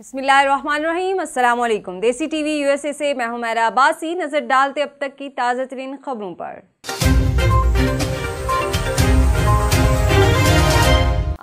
अस्सलाम वालेकुम देसी टीवी यूएसए से मैं हूँ मैरा अब्बासी। नज़र डालते अब तक की ताज़ा तरीन खबरों पर।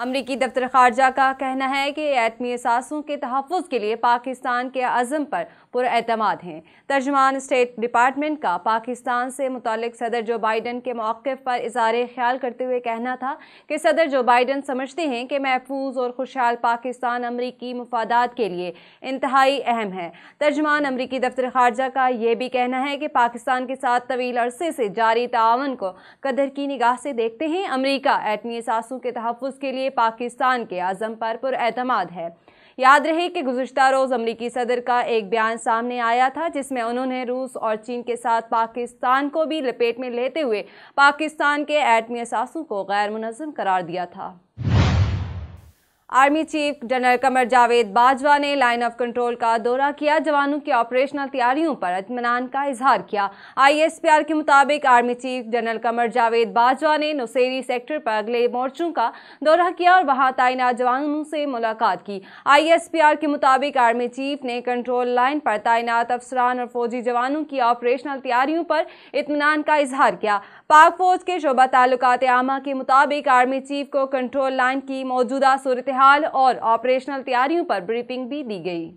अमरीकी दफ्तर खारजा का कहना है कि एटमी असासों के तहफ़ के लिए पाकिस्तान के अज़म पर पुरमाद हैं। तर्जमान स्टेट डिपार्टमेंट का पाकिस्तान से मुतल सदर जो बाइडन के मौक़ पर इजहार ख्याल करते हुए कहना था कि सदर जो बाइडन समझते हैं कि महफूज और खुशहाल पाकिस्तान अमरीकी मफादात के लिए इंतहाई अहम है। तर्जमान अमरीकी दफ्तर खारजा का यह भी कहना है कि पाकिस्तान के साथ तवील अरसे से जारी तावन को कदर की निगाह से देखते हैं। अमरीका एटमी असासों के तहफ़ के लिए पाकिस्तान के आज़म पर पुरमाद है। याद रहे कि गुजशत रोज़ अमरीकी सदर का एक बयान सामने आया था, जिसमें उन्होंने रूस और चीन के साथ पाकिस्तान को भी लपेट में लेते हुए पाकिस्तान के एटमी असासों को गैर मुनम करार दिया था। Army chief general Qamar Javed Bajwa ने लाइन ऑफ़ कंट्रोल का दौरा किया। जवानों की ऑपरेशनल तैयारियों पर इतमान का इजहार किया। आईएसपीआर के मुताबिक army chief general Qamar Javed Bajwa ने नौसेरी सेक्टर पर अगले मोर्चों का दौरा किया और वहाँ तैनात जवानों से मुलाकात की। आईएसपीआर के मुताबिक आर्मी चीफ ने कंट्रोल लाइन पर तैनात अफसरान और फौजी जवानों की ऑपरेशनल तैयारियों पर इतमान का इजहार किया। पाक फौज के शोबा ताल्लुकात आमा के मुताबिक आर्मी चीफ को कंट्रोल लाइन की मौजूदा सूरत हाल और ऑपरेशनल तैयारियों पर ब्रीफिंग भी दी गई।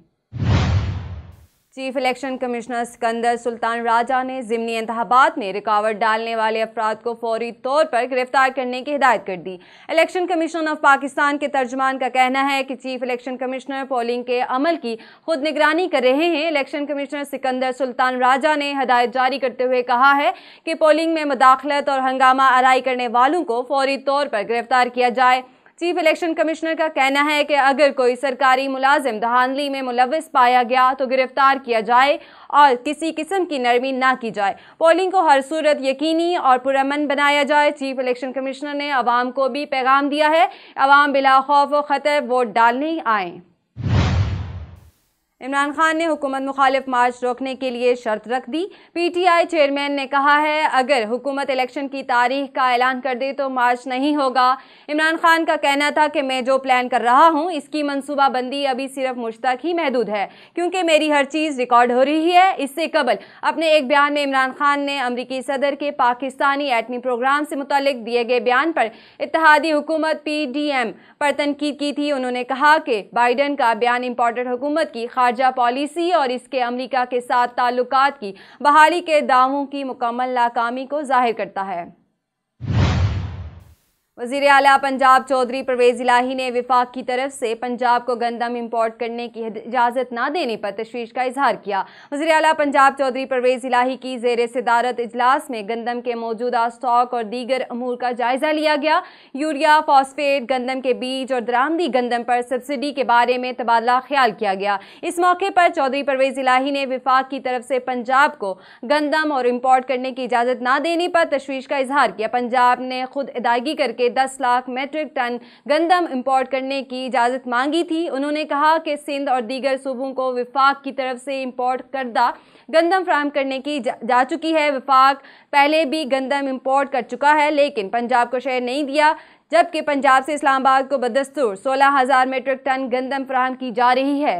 Chief election commissioner Sikandar Sultan Raja ने ज़िमनी इंतबात में रुकावट डालने वाले अफराद को फौरी तौर पर गिरफ़्तार करने की हिदायत कर दी। इलेक्शन कमीशन ऑफ़ पाकिस्तान के तर्जमान का कहना है कि चीफ इलेक्शन कमिश्नर पोलिंग के अमल की खुद निगरानी कर रहे हैं। इलेक्शन कमिश्नर सिकंदर सुल्तान राजा ने हदायत जारी करते हुए कहा है कि पोलिंग में मदाखलत और हंगामा आराई करने वालों को फौरी तौर पर गिरफ़्तार किया जाए। चीफ इलेक्शन कमिश्नर का कहना है कि अगर कोई सरकारी मुलाजिम धांधली में मुलविस पाया गया तो गिरफ़्तार किया जाए और किसी किस्म की नरमी ना की जाए। पोलिंग को हर सूरत यकीनी और पुरमन बनाया जाए। चीफ इलेक्शन कमिश्नर ने आवाम को भी पैगाम दिया है। आवाम बिला खौफ व खतर वोट डालने आए। इमरान खान ने हुकूमत मुखालिफ मार्च रोकने के लिए शर्त रख दी। पीटीआई चेयरमैन ने कहा है, अगर हुकूमत इलेक्शन की तारीख का ऐलान कर दे तो मार्च नहीं होगा। इमरान खान का कहना था कि मैं जो प्लान कर रहा हूँ, इसकी मनसूबा बंदी अभी सिर्फ़ मुझ तक ही महदूद है, क्योंकि मेरी हर चीज़ रिकॉर्ड हो रही है। इससे कबल अपने एक बयान में इमरान खान ने अमरीकी सदर के पाकिस्तानी एटमी प्रोग्राम से मुतल दिए गए बयान पर इतिहादी हुकूमत पी डी एम पर तनकीद की थी। उन्होंने कहा कि बाइडन का बयान इम्पोर्टेड हुकूमत की खारजा पॉलिसी और इसके अमरीका के साथ ताल्लुक की बहाली के दावों की मुकम्मल नाकामी को ज़ाहिर करता है। वज़ीर अला पंजाब चौधरी परवेज इलाही ने विफाक की तरफ़ से पंजाब को गंदम इम्पोर्ट करने की इजाज़त न देने पर तशवीश का इजहार किया। वजी अला पंजाब चौधरी परवेज इलाही की जेर सदारत इजलास में गंदम के मौजूदा स्टॉक और दीगर अमूर का जायजा लिया गया। यूरिया, फॉस्फेट, गंदम के बीज और दरामदी गंदम पर सब्सिडी के बारे में तबादला ख्याल किया गया। इस मौके पर चौधरी परवेज इलाही ने विफाक की तरफ़ से पंजाब को गंदम और इम्पोर्ट करने की इजाज़त न देने पर तशवीश का इजहार किया। पंजाब ने खुद अदायगी करके दस लाख मेट्रिक टन गंदम इंपोर्ट करने की इजाज़त मांगी थी। उन्होंने कहा कि सिंध और दीगर सूबों को विफाक की तरफ़ से इंपोर्ट करदा गंदम फ्राहम करने की जा, जा चुकी है। विफाक पहले भी गंदम इंपोर्ट कर चुका है लेकिन पंजाब को शेयर नहीं दिया जबकि पंजाब से इस्लामाबाद को बदस्तूर सोलह हज़ार मेट्रिक टन गंदम फ्राहम की जा रही है।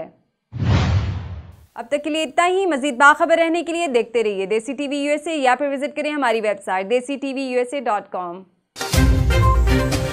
अब तक के लिए इतना ही। मजीद बाखबर रहने के लिए देखते रहिए देसी टीवी यूएसए या फिर विज़िट करें हमारी website Desi TV USA dot com. Thank you.